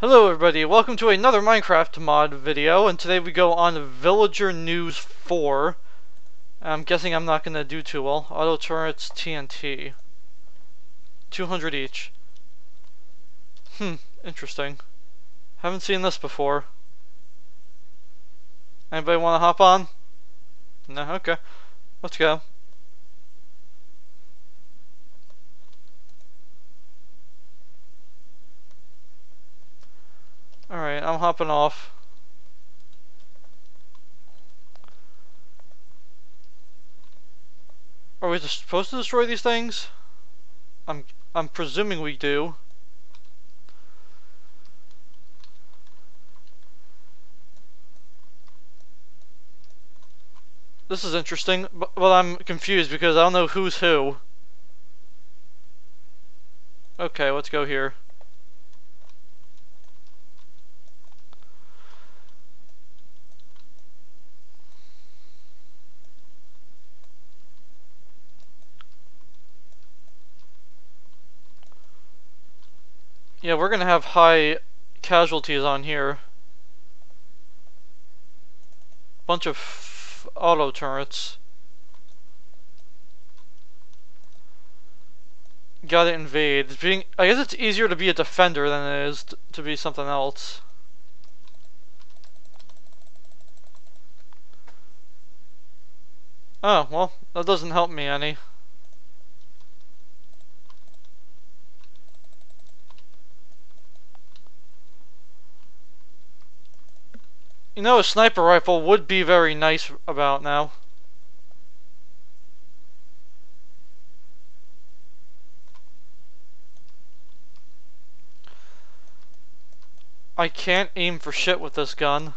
Hello everybody, welcome to another Minecraft mod video, and today we go on Villager News 4. I'm guessing I'm not going to do too well. Auto turrets TNT. 200 each. Hmm, interesting. Haven't seen this before. Anybody want to hop on? No, okay. Let's go. Alright, Hopping off. Are we supposed to destroy these things? I'm I'm presuming we do. This is interesting, but, but I'm confused because I don't know who's who. Okay, let's go here. We're gonna have high casualties on here. Bunch of auto turrets. Gotta invade. Being, I guess it's easier to be a defender than it is to be something else. Oh, well, that doesn't help me any. You know, a sniper rifle would be very nice about now. I can't aim for shit with this gun.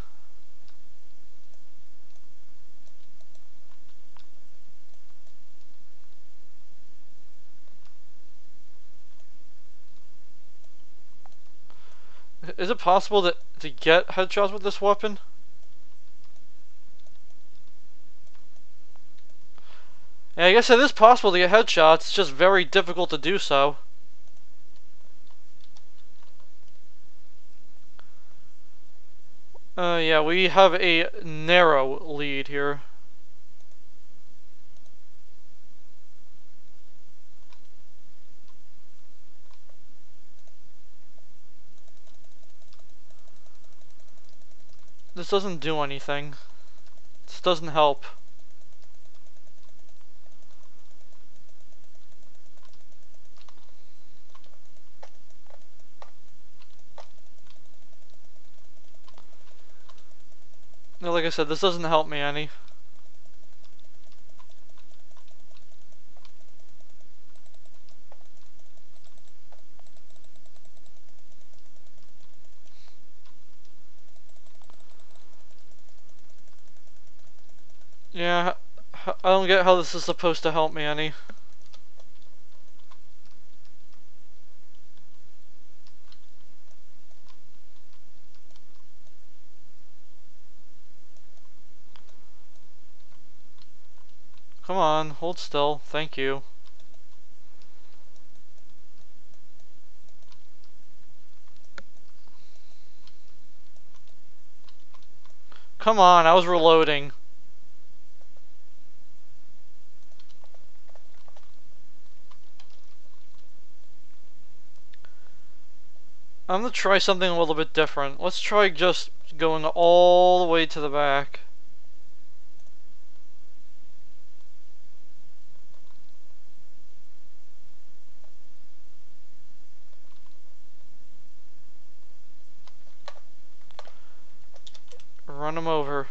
Is it possible that to get headshots with this weapon? Yeah, I guess it is possible to get headshots, it's just very difficult to do so. Uh, yeah, we have a narrow lead here. This doesn't do anything. This doesn't help. No, like I said, this doesn't help me any. Yeah, I don't get how this is supposed to help me any. Come on, hold still. Thank you. Come on, I was reloading. I'm gonna try something a little bit different. Let's try just going all the way to the back. Run them over.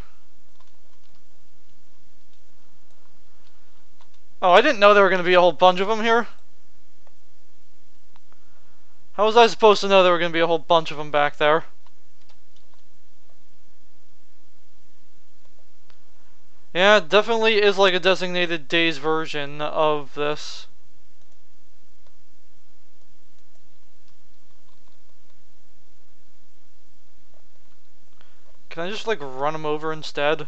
Oh, I didn't know there were going to be a whole bunch of them here. How was I supposed to know there were going to be a whole bunch of them back there? Yeah, it definitely is like a designated days version of this. Can I just like run him over instead?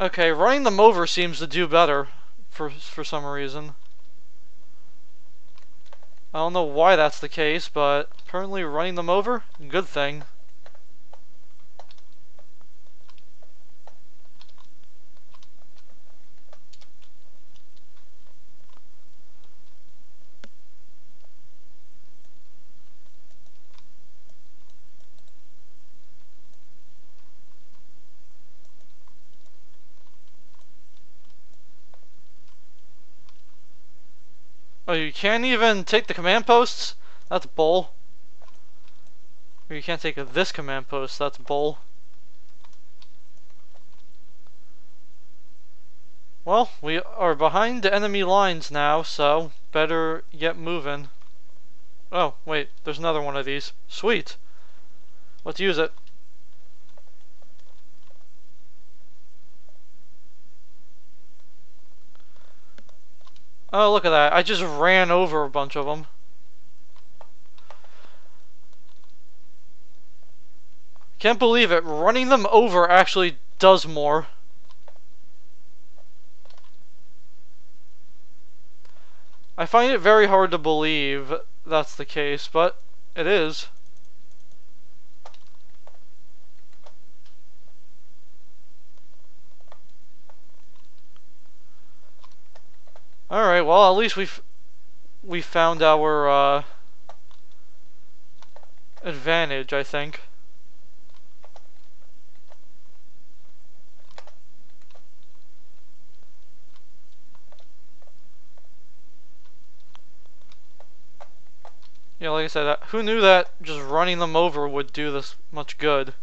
Okay, running them over seems to do better for for some reason. I don't know why that's the case, but apparently running them over, good thing. Oh, you can't even take the command posts? That's bull. Or you can't take this command post, that's bull. Well, we are behind the enemy lines now, so better get moving. Oh, wait, there's another one of these. Sweet. Let's use it. Oh, look at that. I just ran over a bunch of them. Can't believe it. Running them over actually does more. I find it very hard to believe that's the case, but it is. Alright, well, at least we've we found our uh, advantage, I think. Yeah, like I said, uh, who knew that just running them over would do this much good?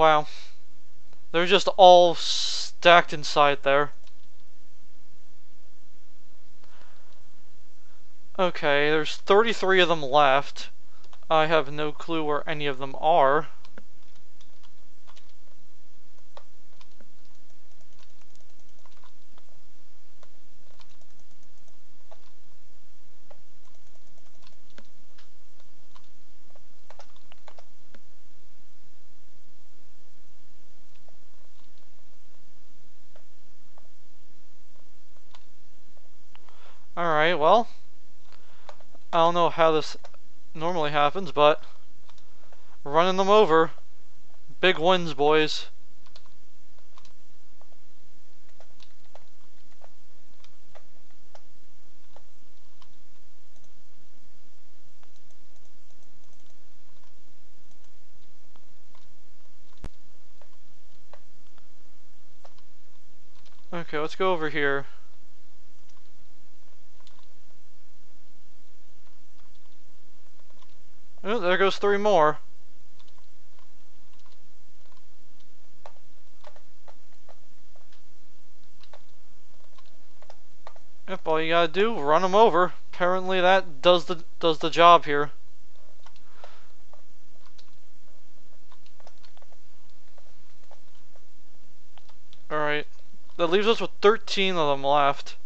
Wow. They're just all stacked inside there. Okay, there's 33 of them left. I have no clue where any of them are. Alright, well. I don't know how this normally happens, but running them over. Big wins, boys. Okay, let's go over here. Oh, there three more. Yep, all you gotta do, run them over. Apparently that does the does the job here. Alright. That leaves us with 13 of them left.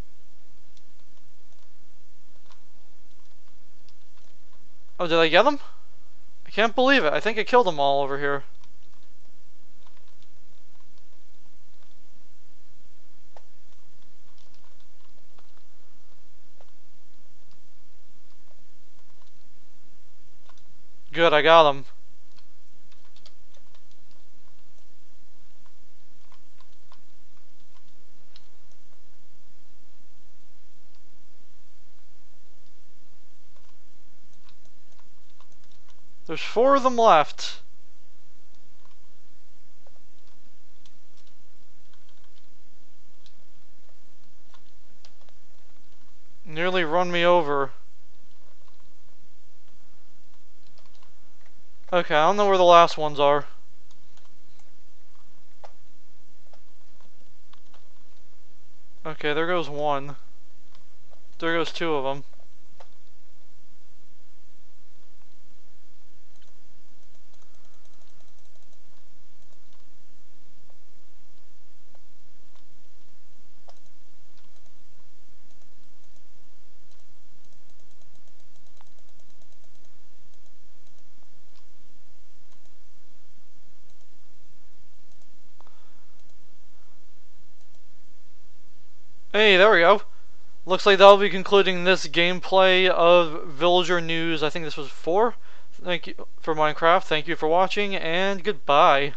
Oh, did I get them? Can't believe it. I think I killed them all over here. Good, I got them. There's four of them left. Nearly run me over. Okay, I don't know where the last ones are. Okay, there goes one. There goes two of them. Hey, there we go. Looks like that'll be concluding this gameplay of Villager News. I think this was four. Thank you for Minecraft. Thank you for watching, and goodbye.